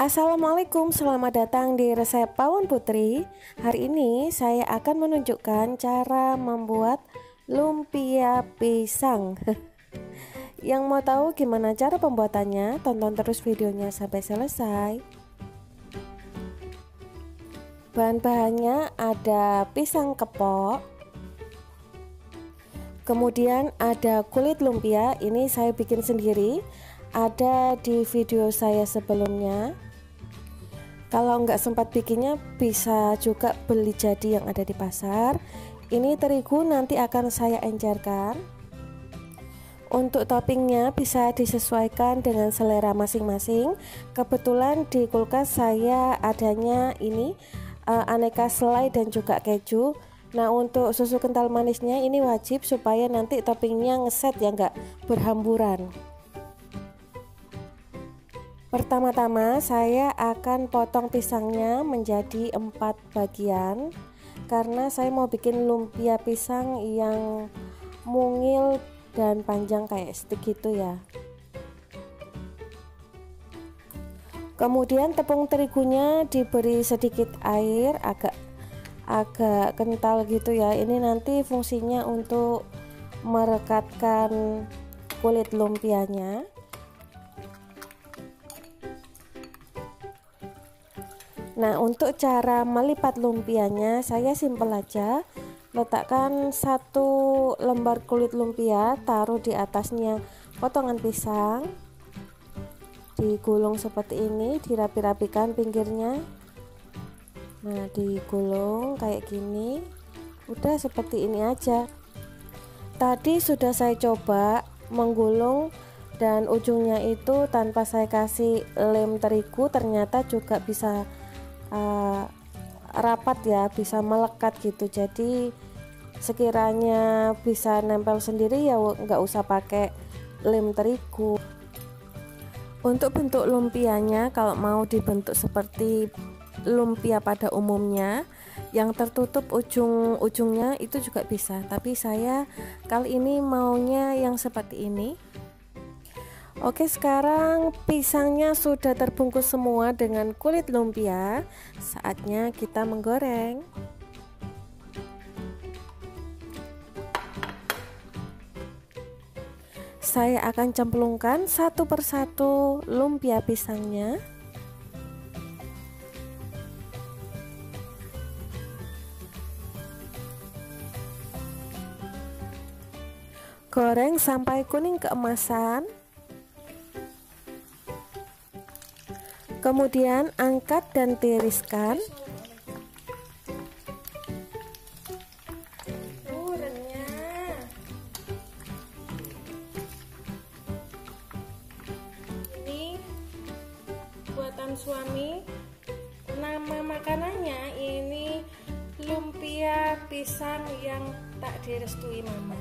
Assalamualaikum, selamat datang di resep Pawon Putri. Hari ini saya akan menunjukkan cara membuat lumpia pisang. Yang mau tahu gimana cara pembuatannya, tonton terus videonya sampai selesai. Bahan-bahannya ada pisang kepok, kemudian ada kulit lumpia, ini saya bikin sendiri ada di video saya sebelumnya kalau nggak sempat bikinnya bisa juga beli jadi yang ada di pasar. Ini terigu nanti akan saya encerkan. Untuk toppingnya bisa disesuaikan dengan selera masing-masing. Kebetulan di kulkas saya adanya ini uh, aneka selai dan juga keju. Nah untuk susu kental manisnya ini wajib supaya nanti toppingnya ngeset ya nggak berhamburan Pertama-tama saya akan potong pisangnya menjadi empat bagian karena saya mau bikin lumpia pisang yang mungil dan panjang kayak stick gitu ya. Kemudian tepung terigunya diberi sedikit air agak agak kental gitu ya. Ini nanti fungsinya untuk merekatkan kulit lumpianya. Nah untuk cara melipat lumpianya saya simpel aja. Letakkan satu lembar kulit lumpia taruh di atasnya potongan pisang. Digulung seperti ini dirapi-rapikan pinggirnya. Nah digulung kayak gini. Udah seperti ini aja. Tadi sudah saya coba menggulung dan ujungnya itu tanpa saya kasih lem terigu ternyata juga bisa uh, rapat ya bisa melekat gitu. Jadi sekiranya bisa nempel sendiri ya nggak usah pakai lem terigu. Untuk bentuk lumpianya kalau mau dibentuk seperti lumpia pada umumnya yang tertutup ujung-ujungnya itu juga bisa. Tapi saya kali ini maunya yang seperti ini Oke sekarang pisangnya sudah terbungkus semua dengan kulit lumpia. Saatnya kita menggoreng. Saya akan cemplungkan satu persatu lumpia pisangnya. Goreng sampai kuning keemasan Kemudian angkat dan tiriskan. Buatan suami. Nama makanannya ini lumpia pisang yang tak direstui mama.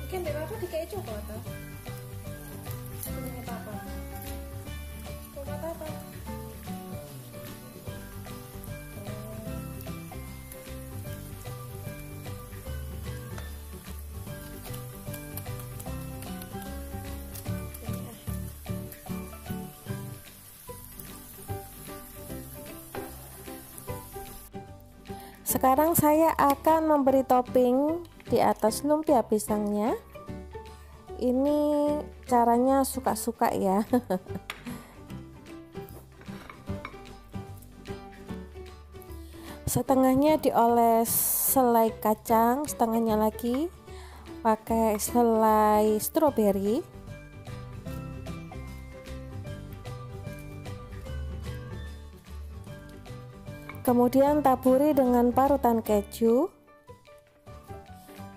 Mungkin apa dikai coklat Sekarang saya akan memberi topping di atas lumpia pisangnya. Ini caranya suka-suka ya. Setengahnya dioles selai kacang, setengahnya lagi pakai selai stroberi. Kemudian taburi dengan parutan keju.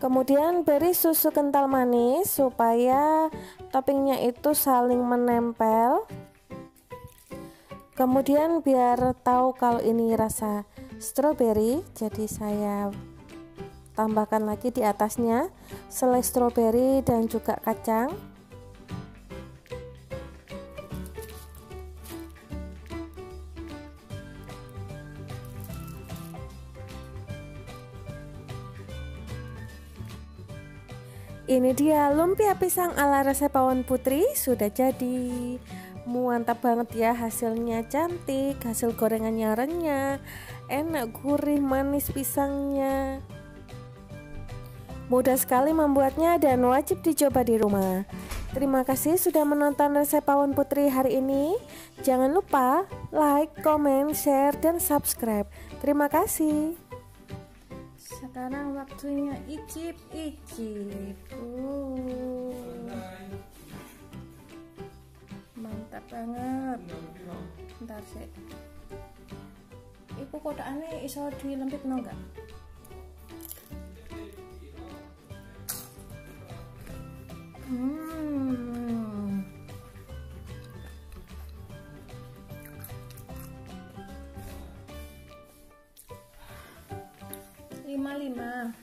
Kemudian beri susu kental manis supaya toppingnya itu saling menempel. Kemudian biar tahu kalau ini rasa stroberi, jadi saya tambahkan lagi di atasnya selai stroberi dan juga kacang. Ini dia lumpia pisang ala resep Pawon Putri. Sudah jadi. mantap banget ya hasilnya cantik. Hasil gorengannya renyah. Enak gurih manis pisangnya. Mudah sekali membuatnya dan wajib dicoba di rumah. Terima kasih sudah menonton resep pawon putri hari ini. Jangan lupa like, comment, share, dan subscribe. Terima kasih sekarang waktunya icip icip. Uh. mantap banget. Ntar sih iku kotakane iso dilempit no enggak lima lima